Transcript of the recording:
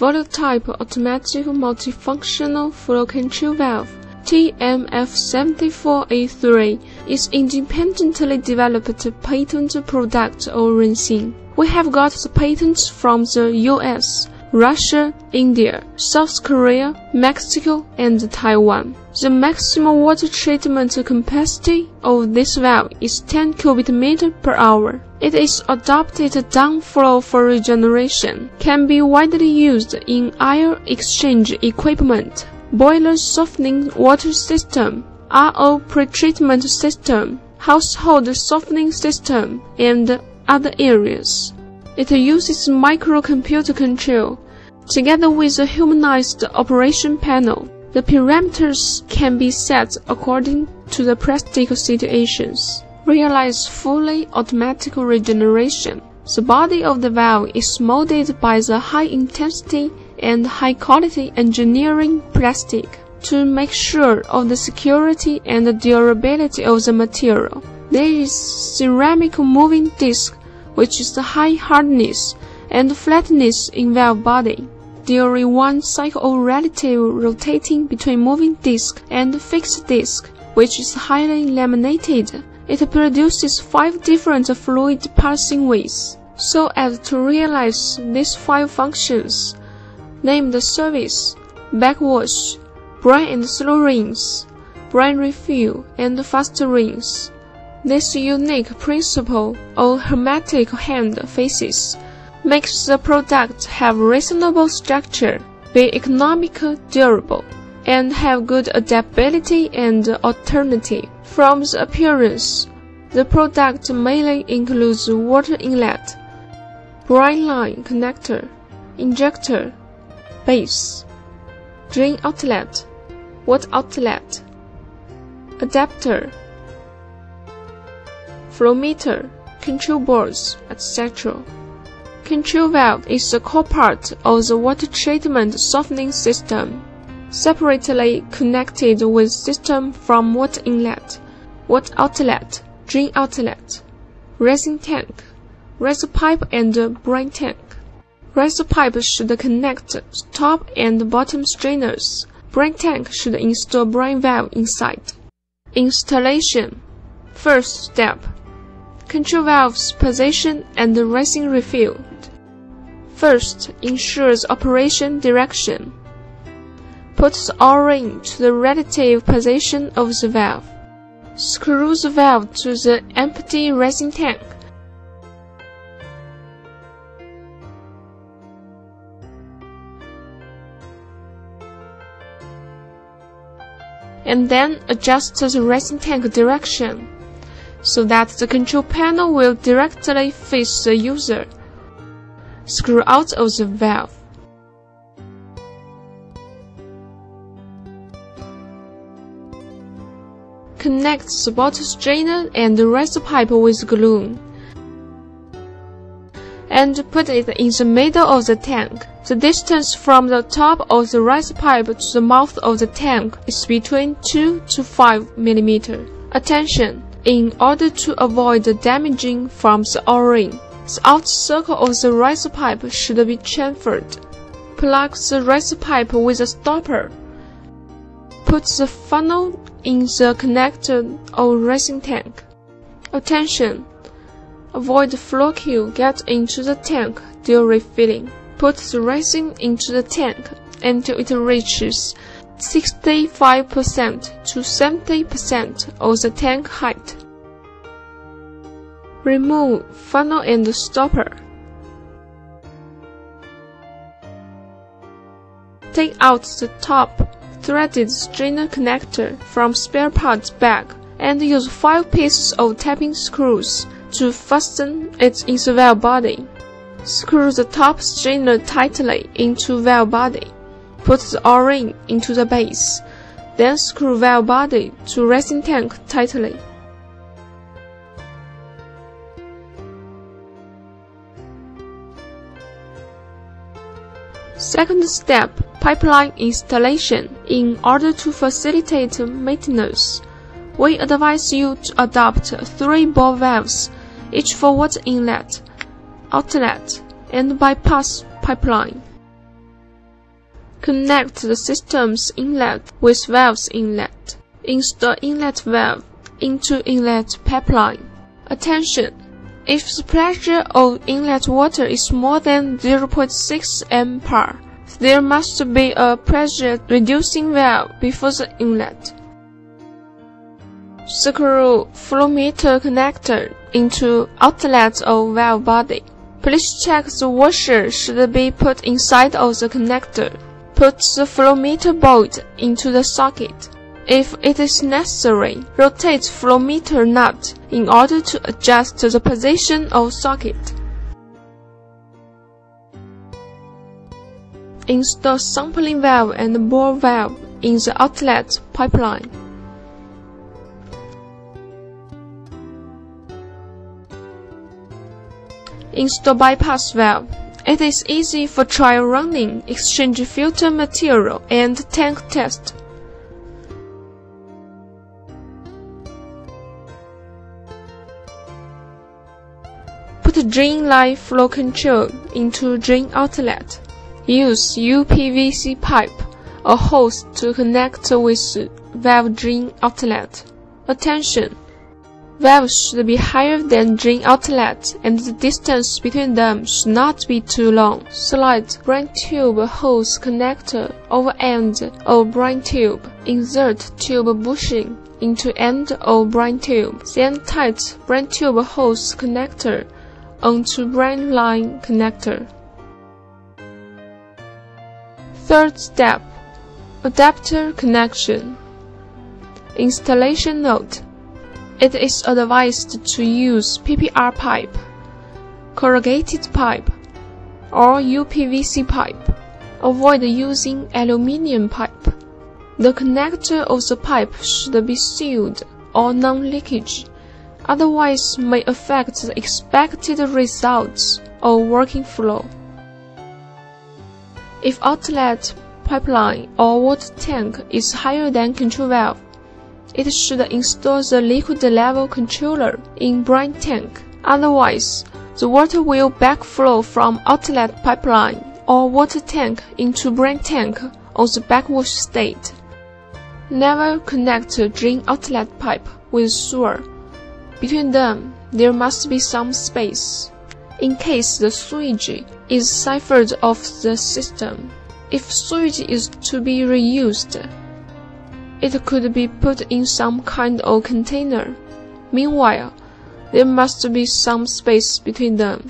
Volutype Automatic Multifunctional Flow Control Valve TMF74A3 is independently developed patent product of Runxin. We have got the patents from the US, Russia, India, South Korea, Mexico, and Taiwan. The maximum water treatment capacity of this valve is 10 cubic meter per hour. It is adapted downflow for regeneration, can be widely used in ion exchange equipment, boiler softening water system, RO pretreatment system, household softening system, and other areas. It uses microcomputer control, together with a humanized operation panel. The parameters can be set according to the practical situations. Realize fully automatic regeneration. The body of the valve is molded by the high intensity and high quality engineering plastic to make sure of the security and the durability of the material. There is ceramic moving disc which is the high hardness and flatness in valve body. During one cycle of relative rotating between moving disc and fixed disc, which is highly laminated, it produces five different fluid passing ways. So as to realize these five functions, named service, backwash, brine and slow rinse, brine refill, and fast rinse. This unique principle of hermetic hand faces makes the product have reasonable structure, be economical, durable, and have good adaptability and alternative. From the appearance, the product mainly includes water inlet, brine line connector, injector, base, drain outlet, water outlet, adapter, flow meter, control boards, etc. Control valve is the core part of the water treatment softening system, separately connected with system from water inlet, water outlet, drain outlet, resin tank, riser pipe and brine tank. Riser pipe should connect top and bottom strainers. Brine tank should install brine valve inside. Installation. First step. Control valve's position and resin refill. First, ensures operation direction. Put the O-ring to the relative position of the valve. Screw the valve to the empty resin tank. And then adjust the resin tank direction so that the control panel will directly face the user. Screw out of the valve. Connect the bottle strainer and the riser pipe with glue. And put it in the middle of the tank. The distance from the top of the riser pipe to the mouth of the tank is between 2 to 5 mm. Attention! In order to avoid damaging from the O-ring, the outer circle of the riser pipe should be chamfered. Plug the riser pipe with a stopper. Put the funnel in the connector or resin tank. Attention! Avoid flocule get into the tank during refilling. Put the resin into the tank until it reaches 65% to 70% of the tank height. Remove funnel and stopper. Take out the top threaded strainer connector from spare parts bag and use 5 pieces of tapping screws to fasten it the valve body. Screw the top strainer tightly into valve body. Put the O-ring into the base. Then screw valve body to resin tank tightly. Second step, pipeline installation. In order to facilitate maintenance, we advise you to adopt three ball valves, each for water inlet, outlet, and bypass pipeline. Connect the system's inlet with valve's inlet. Install inlet valve into inlet pipeline. Attention! If the pressure of inlet water is more than 0.6 MPa, there must be a pressure reducing valve before the inlet. Screw flow meter connector into outlet of valve body. Please check the washer should be put inside of the connector. Put the flow meter bolt into the socket. If it is necessary, rotate flow meter nut in order to adjust the position of socket. Install sampling valve and bore valve in the outlet pipeline. Install bypass valve. It is easy for trial running, exchange filter material, and tank test. Put drain line flow control into drain outlet. Use UPVC pipe or hose to connect with valve drain outlet. Attention! Valves should be higher than drain outlet and the distance between them should not be too long. Slide brine tube hose connector over end of brine tube. Insert tube bushing into end of brine tube. Then tight brine tube hose connector onto brine line connector. Third step, adapter connection. Installation note. It is advised to use PPR pipe, corrugated pipe, or UPVC pipe. Avoid using aluminium pipe. The connector of the pipe should be sealed or non-leakage otherwise may affect the expected results or working flow. If outlet pipeline or water tank is higher than control valve, it should install the liquid level controller in brine tank. Otherwise, the water will backflow from outlet pipeline or water tank into brine tank on the backwash state. Never connect a drain outlet pipe with sewer between them, there must be some space, in case the sewage is siphoned off the system. If sewage is to be reused, it could be put in some kind of container. Meanwhile, there must be some space between them.